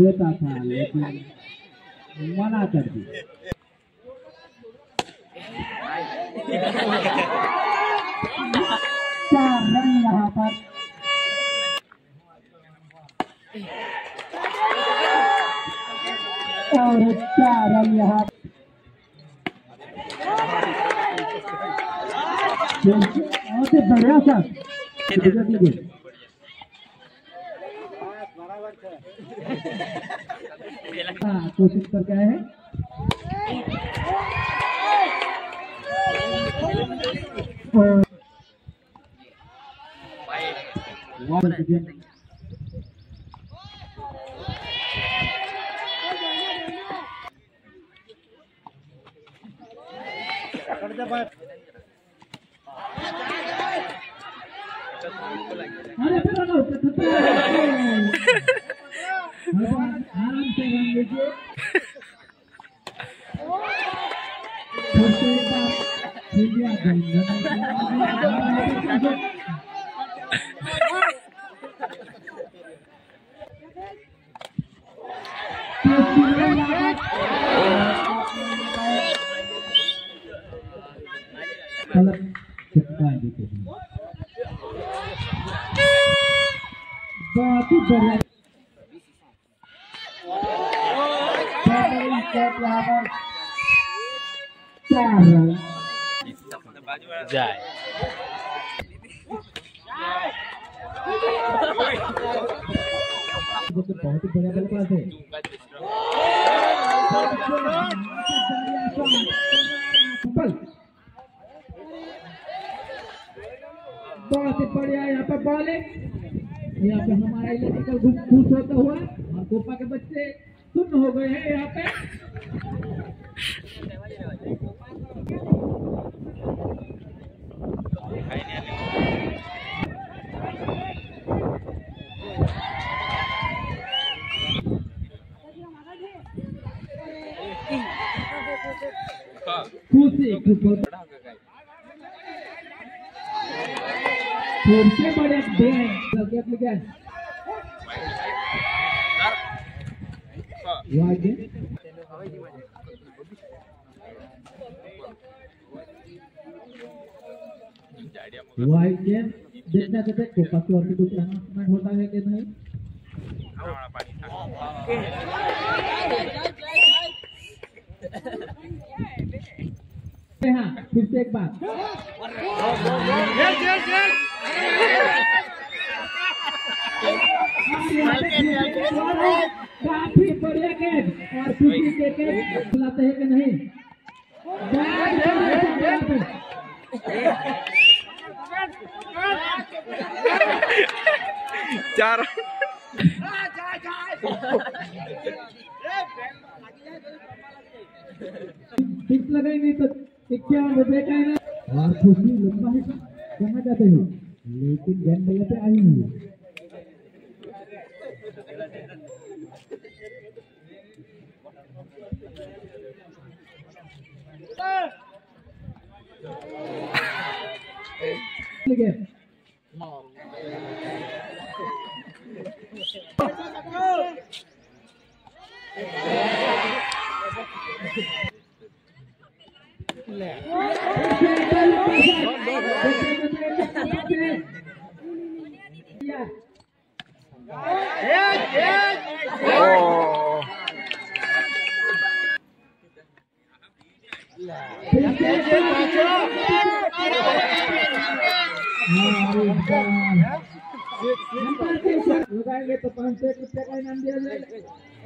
देता था लेकिन मना कर दी। चार रन यहाँ पर। और चार रन यहाँ बहुत बढ़िया सर कोशिश करके आए हैं? अरे से रन लीजिए फिर से एक बार इंडिया गलत चिपका देते हैं बहुत ही बढ़िया बेहतरीन शॉट यहाँ पर चार रन যায় जो कि बहुत ही बढ़िया बल्लेबाज है बहुत ही बढ़िया यहाँ पर बॉलिंग यहाँ पे हमारा इलेक्ट्रिकल खुश होता हुआ और गोपा के बच्चे सुन्न हो गए हैं यहाँ पे खुशी खुशी फिर से बड़े बैंक लगे अपने वागे वागे देखना चाहते को और कुछ होता है कि नहीं हाँ फिर से एक बार। काफ़ी बढ़िया कैच और खुशी के कैच बुलाते हैं कि नहीं? চার सिक्स लगाएँगे तो इक्यावन रुपए का है ना और खुशी लंबा है कहना चाहते हैं लेकिन गेंद भैया पे आई नहीं है ठीक है लगाएँगे तो पाँच सौ एक का इनाम दिया जाएगा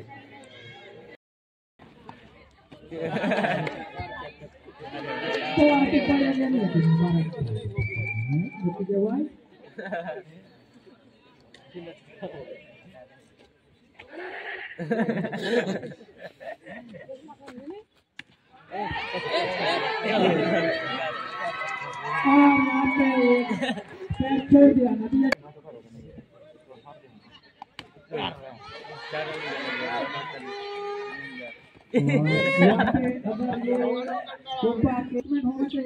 तो आके पड़े नहीं लेकिन हमारा रुक जाओ और यहाँ पे एक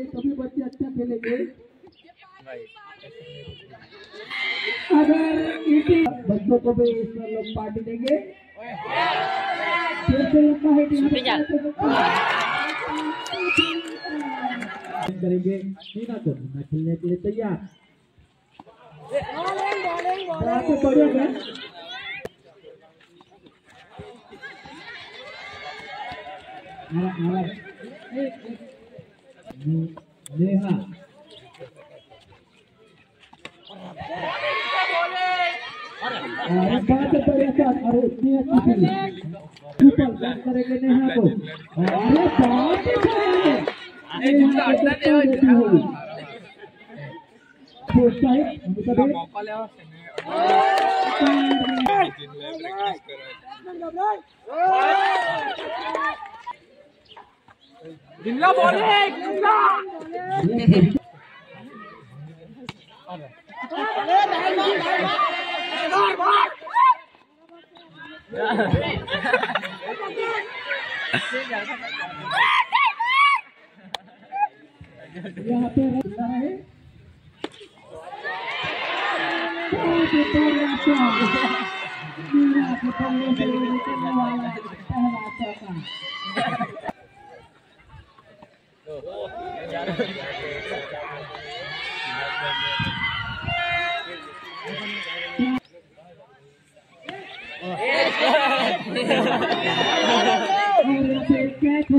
तभी बच्चे अच्छा खेलेंगे। अगर बच्चों को भी इस पर लोग पार्टी देंगे. करेंगे। मीना को मीना खेलने के लिए तैयार। एक ने- नेहा और बात और नेहा की सुपर बैक करेंगे नेहा को अरे बहुत बढ़िया नेहा को टक्कर देती हुई फोर्थ साइड अमिताभ यहाँ पे रखा है बहुत ऊपर आता है। मीरा के पल्ले से निकलने वाला पहला चौका और यहाँ पे कैच हो।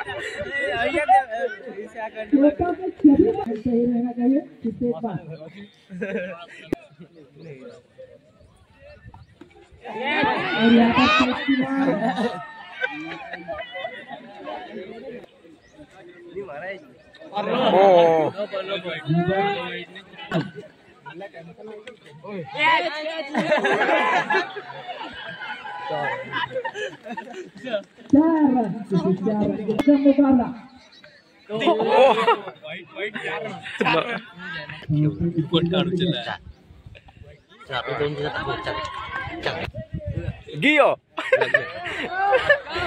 Ini mana ini? Oh. Gio.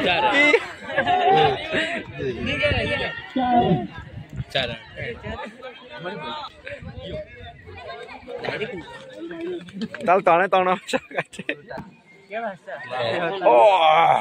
Cara. Cara. Tahu tanah tanah siapa. Oh.